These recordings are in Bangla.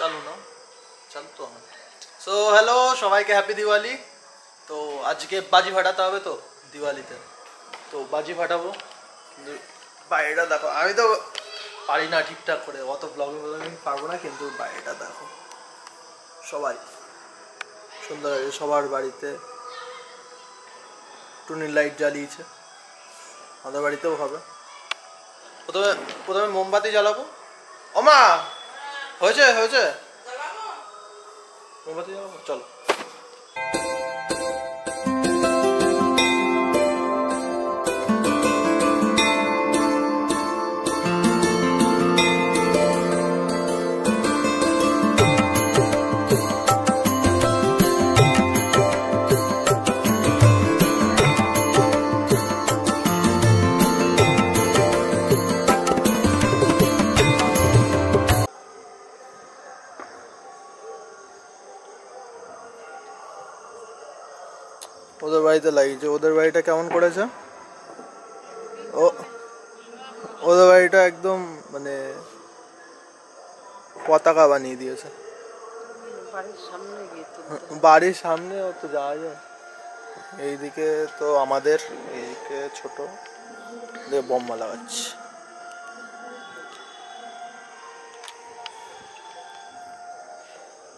চালু না? চালু তো সো হ্যালো সবাইকে হ্যাপি দিওয়ালি। তো আজকে বাজি ফাটাতে হবে তো দিওয়ালিতে। তো বাজি ফাটাবো। কিন্তু বাইরেটা দেখো, আমি তো পারি না ঠিকঠাক করে। অত ব্লগিং ব্লগিং পারব না, কিন্তু বাইরেটা দেখো। সবাই। সুন্দর সবার বাড়িতে। টুনির লাইট জ্বালিয়েছে। আমাদের বাড়িতেও হবে। প্রথমে প্রথমে মোমবাতি জ্বালাবো। ওমা! হয়েছে হয়েছে। মোমবাতি জ্বালাবো চলো। বাড়িতে লাগিয়েছে। ওদের বাড়িটা কেমন করেছে? ও, ওদের বাড়িটা একদম মানে পতাকা বানিয়ে দিয়েছে। বাড়ির সামনে গিয়ে তো যাওয়া যায়। এইদিকে তো আমাদের, এইদিকে ছোট দিয়ে লাগাচ্ছে।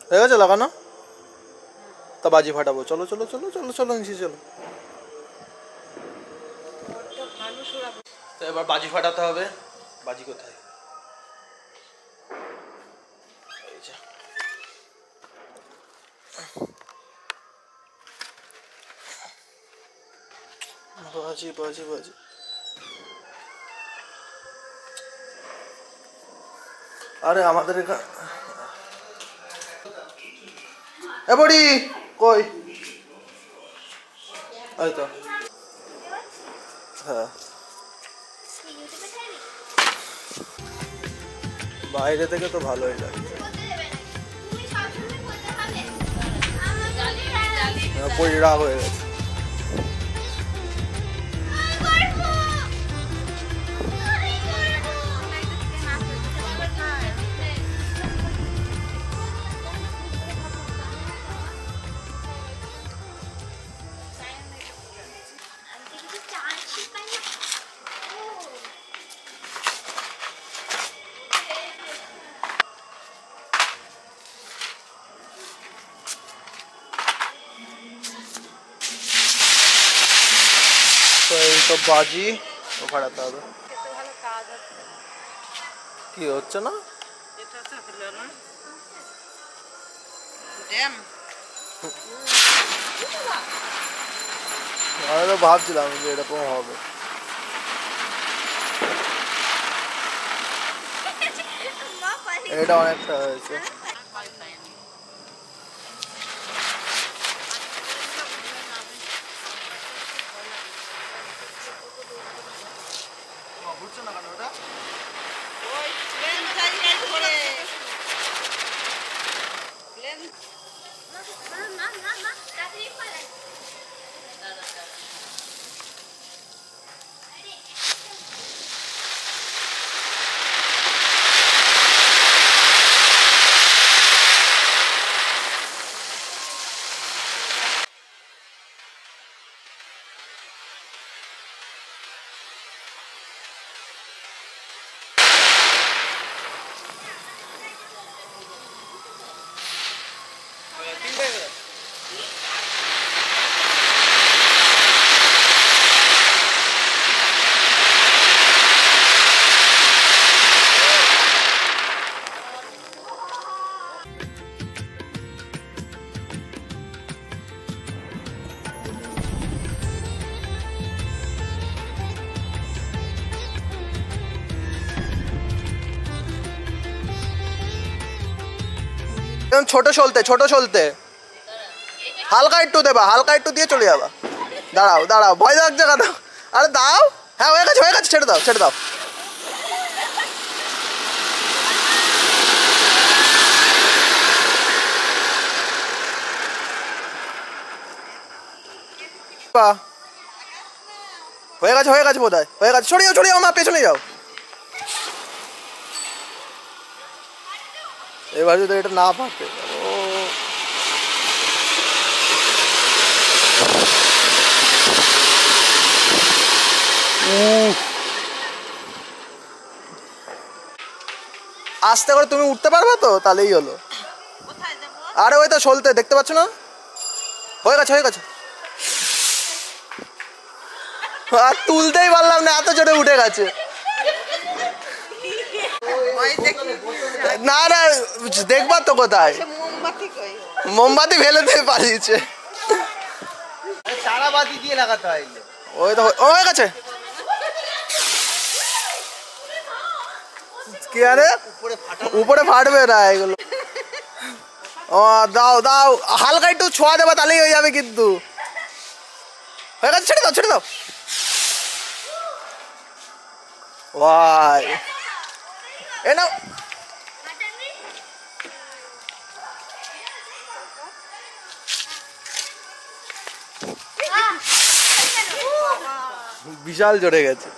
হয়ে গেছে লাগানো? তা বাজি ফাটাবো। চলো চলো চলো চলো চলো নিচে চলো। এবার বাজি ফাটাতে হবে। বাজি কোথায়? বাজি বাজি বাজি। আরে আমাদের এখানে এ কই? এই তো। হ্যাঁ। বাইরে থেকে তো ভালোই লাগছে পরি রাগ হয়ে গেছে। তো এই তো বাজি ও ফাটাতে হবে। খেতে ভালো কাজ আছে কি হচ্ছে না? এটা তো হলো না ড্যাম আমি তো ভাবছিলাম যে এরকম হবে। এটা অনেকটা হয়েছে। একদম ছোট চলতে ছোট চলতে হালকা একটু দেবা, হালকা একটু দিয়ে চলে যাবা। দাঁড়াও দাঁড়াও, ভয় লাগছে কেন? আরে দাও। হ্যাঁ হয়ে গেছে হয়ে গেছে, ছেড়ে দাও ছেড়ে দাও। হয়ে গেছে হয়ে গেছে বোধ হয় হয়ে গেছে ছড়িয়ে ছড়িয়ে মা, পেছনে যাও। এবার যদি এটা না ফাটে ও। আস্তে করে তুমি উঠতে পারবে তো? তাহলেই হলো। আরে ওই তো সলতে দেখতে পাচ্ছ না? হয়ে গেছে হয়ে গেছে। আর তুলতেই পারলাম না এত জোরে উঠে গেছে। না না দেখবার তো কোথায়। মোমবাতি কই? মোমবাতি পালিয়েছে। সারা বাতি দিয়ে লাগাতে হয় ওই তো ও কি আরে? উপরে ফাটবে না এগুলো। ও দাও দাও হালকা একটু ছোঁয়া দেবে তাহলেই হয়ে যাবে কিন্তু। হয়ে গেছে ছেড়ে দাও ছেড়ে দাও। ওয়াই। এ নাও। বিশাল জড়ে গেছে।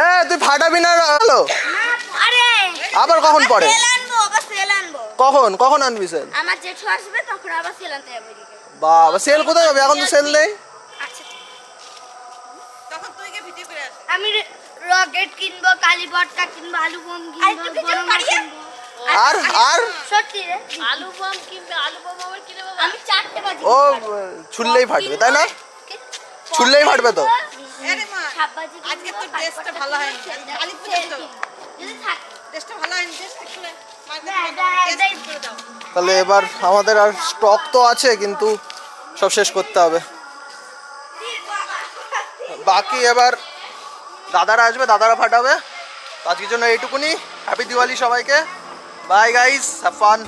এ তুই ফাটাবি না হলো আবার কখন পরে কখন? কখন আনবি সেল আমার জেঠু আসবে তখন আবার সেল আনতে যাবে বাবা সেল কোথায় যাবে? এখন তো সেল নেই। তখন তুই গিয়ে ভিডিও করে আস আমি রকেট কিনবো কালী ভর্তা কিনবো আলু বম কিনবো আর আর? সত্যি রে আলু বোম কিনবে আলু বোম আবার কিনে বাবা আমি চারটে বাজি ও ছুললেই ফাটবে তাই না? ছুললেই ফাটবে তো। আজকে ড্রেসটা ভালো হয়নি। কালী পুজো ড্রেসটা ভালো হয়নি তাহলে এবার আমাদের আর স্টক তো আছে কিন্তু সব শেষ করতে হবে। বাকি এবার দাদারা আসবে দাদারা ফাটাবে। আজকের জন্য এইটুকুনি। হ্যাপি দিওয়ালি সবাইকে। Bye guys have fun